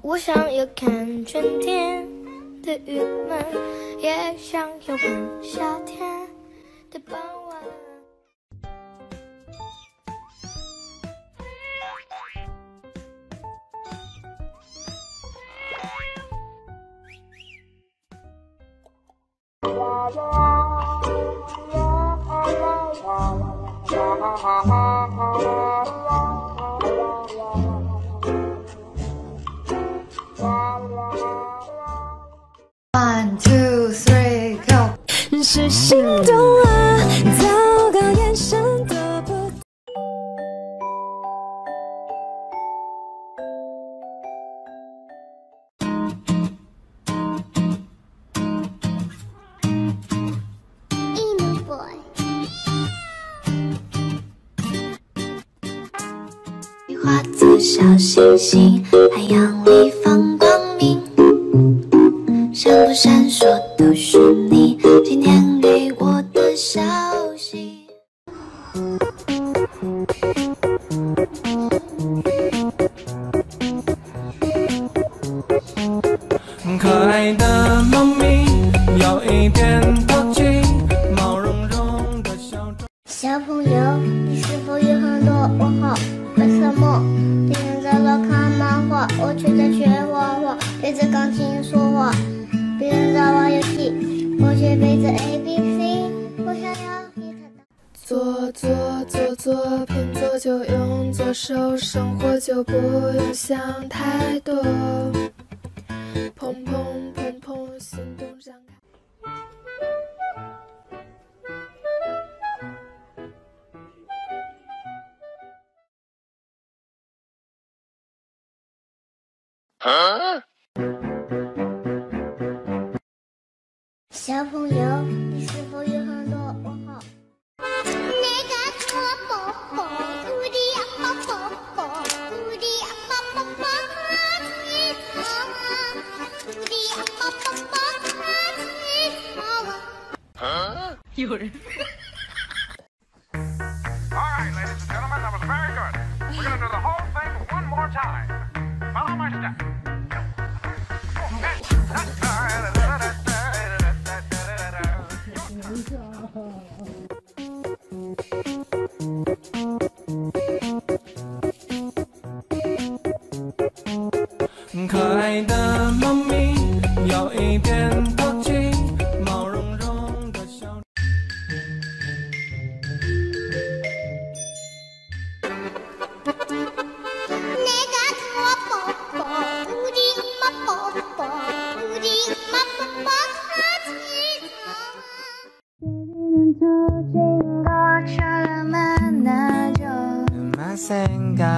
我想要看春天的雨们，也想要闻夏天的傍晚。One, two, three, go！是心动小星星，海洋里你是否有很多问号？为什么别人在那看漫画，我却在学画画，对着钢琴说话？别人在玩游戏，我却背着 A B C。我想要一台大。做做做做，偏做就用左手，生活就不用想太多。砰砰砰砰，心动展开。小朋友，你是否有很多问号？All 你这。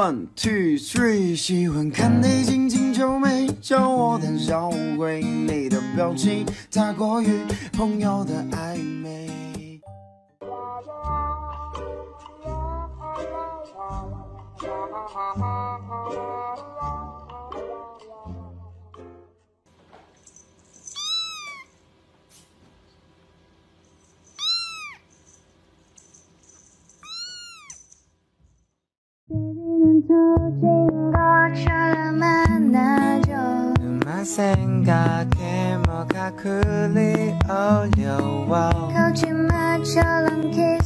One two three，喜欢看你紧紧皱眉，叫我胆小鬼，你的表情太过于朋友的暧昧。 늦은 것처럼 만나줘 눈만 생각해 뭐가 그리 어려워? 거짓말처럼 길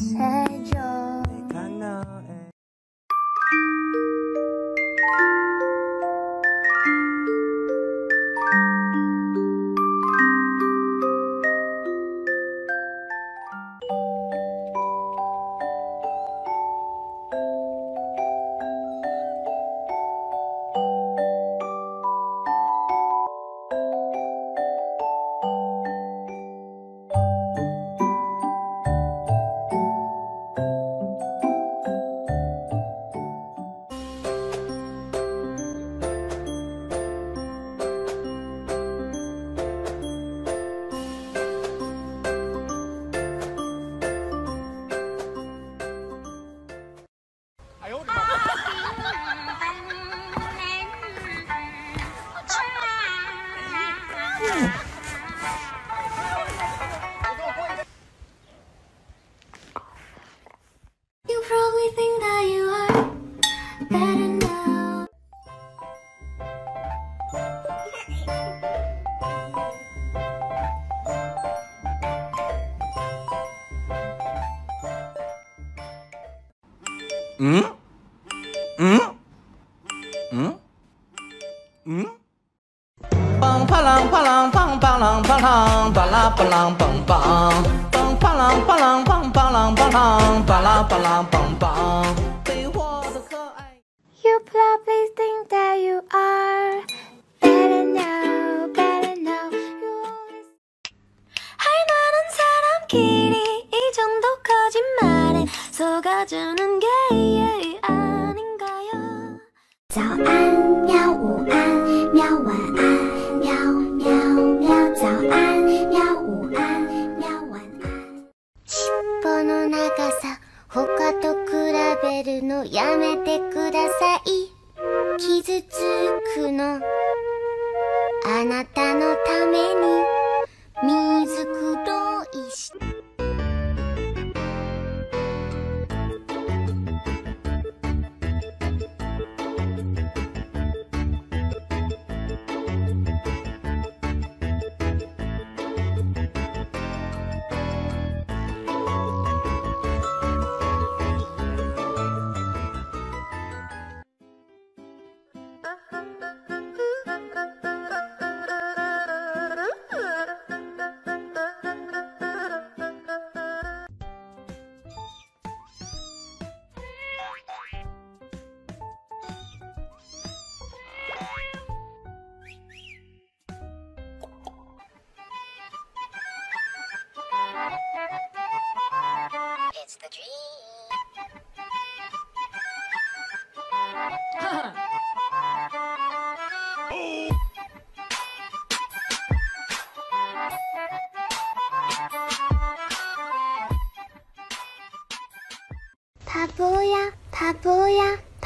응? 응? 응? 응? 빵파랑 파랑 빵파랑 파랑 빨라빨랑 빵빵 빵파랑 파랑 빵파랑 파랑 빨라빨랑 빵빵 You probably think that you are better now, better now. You always... 할 만한 사람끼리 이 정도 거짓말. 早安，喵，午安，喵，晚安，喵喵喵，早安，喵，午安，喵，晚安。尻尾の長さ他と比べるのやめてください傷つくのあなたの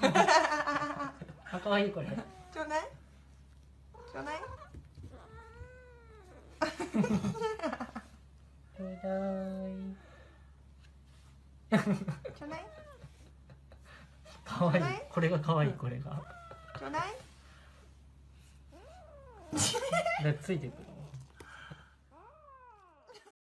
あ、可愛いこれ。ちょうだい。ちょうだい。ちょうだい。ちょうだい。可愛いこれが可愛いこれが。ちょうだい。でついてくるの。